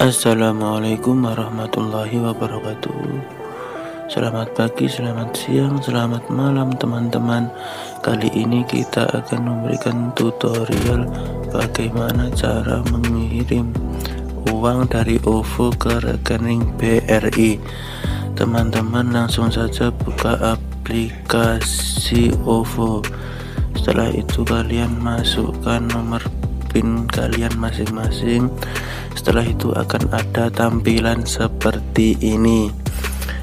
Assalamualaikum warahmatullahi wabarakatuh. Selamat pagi, selamat siang, selamat malam teman-teman. Kali ini kita akan memberikan tutorial Bagaimana cara mengirim uang dari OVO ke rekening BRI Teman-teman langsung saja buka aplikasi OVO Setelah itu kalian masukkan nomor PIN kalian masing-masing. Setelah itu akan ada tampilan seperti ini.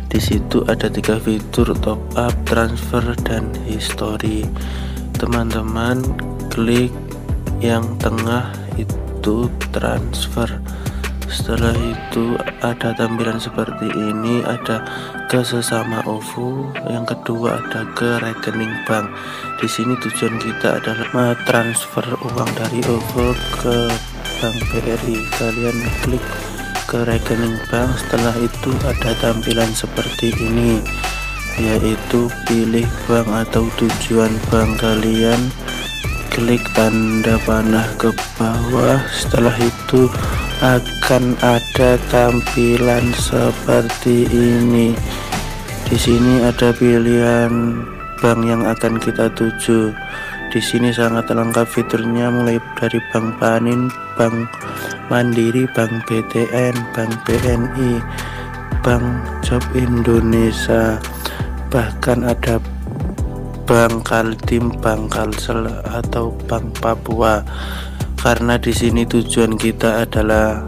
Di situ ada tiga fitur top up transfer dan history. Teman-teman klik yang tengah itu transfer setelah itu ada tampilan seperti ini ada ke sesama OVO yang kedua ada ke rekening bank. Di sini tujuan kita adalah transfer uang dari OVO ke Bank BRI kalian klik ke rekening bank. Setelah itu ada tampilan seperti ini yaitu pilih bank atau tujuan bank kalian. Klik tanda panah ke bawah. Setelah itu akan ada tampilan seperti ini. Di sini ada pilihan bank yang akan kita tuju. Di sini sangat lengkap fiturnya mulai dari Bank Panin, Bank Mandiri, Bank BTN, Bank BNI, Bank Job Indonesia, bahkan ada Bank Kaltim, Bank Kalsel atau Bank Papua. Karena di sini tujuan kita adalah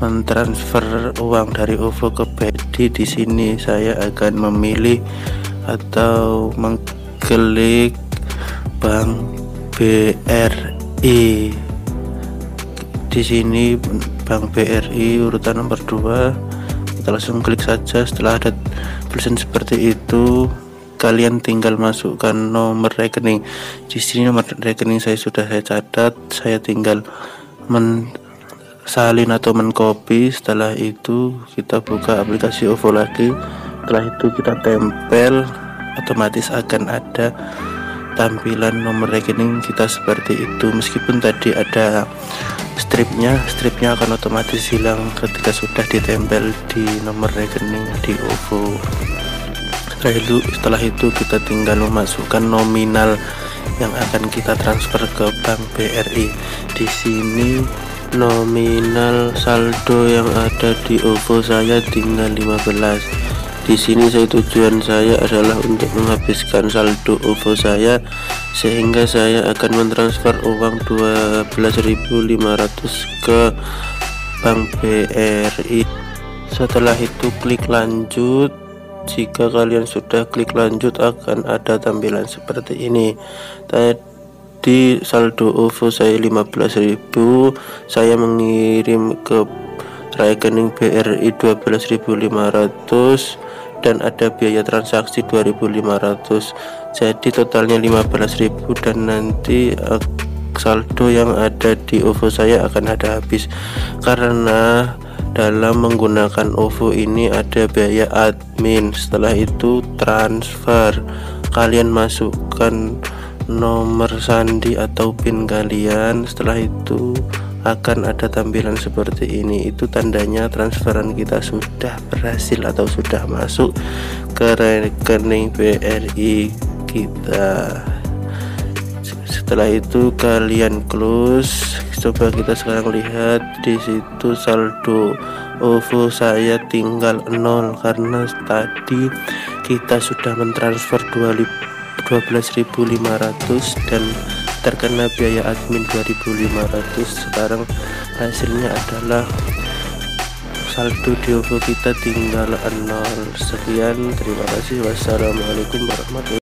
mentransfer uang dari OVO ke BRI. Di sini saya akan memilih atau mengklik Bank BRI di sini Bank BRI urutan nomor 2 kita langsung klik saja setelah ada tulisan seperti itu kalian tinggal masukkan nomor rekening. Di sini nomor rekening saya sudah saya catat saya tinggal mensalin atau mencopy. Setelah itu kita buka aplikasi OVO lagi. Setelah itu kita tempel otomatis akan ada tampilan nomor rekening kita seperti itu. Meskipun tadi ada stripnya stripnya akan otomatis hilang ketika sudah ditempel di nomor rekening di OVO setelah itu setelah itu kita tinggal memasukkan nominal yang akan kita transfer ke bank BRI di sini nominal saldo yang ada di OVO saya tinggal 15 di sini saya tujuan saya adalah untuk menghabiskan saldo OVO saya sehingga saya akan mentransfer uang 12.500 ke Bank BRI. Setelah itu klik lanjut. Jika kalian sudah klik lanjut akan ada tampilan seperti ini. Tadi saldo OVO saya 15.000, saya mengirim ke rekening BRI 12.500 dan ada biaya transaksi 2500 jadi totalnya 15.000 dan nanti uh, saldo yang ada di OVO saya akan ada habis karena dalam menggunakan OVO ini ada biaya admin. Setelah itu transfer. Kalian masukkan nomor sandi atau pin kalian. Setelah itu akan ada tampilan seperti ini. Itu tandanya transferan kita sudah berhasil atau sudah masuk ke rekening BRI kita setelah itu kalian close. Coba kita sekarang lihat di situ saldo OVO saya tinggal nol karena tadi kita sudah mentransfer 12.500 dan terkena biaya admin 2500 sekarang hasilnya adalah saldo di OVO kita tinggal 0 sekian terima kasih. Wassalamualaikum warahmatullahi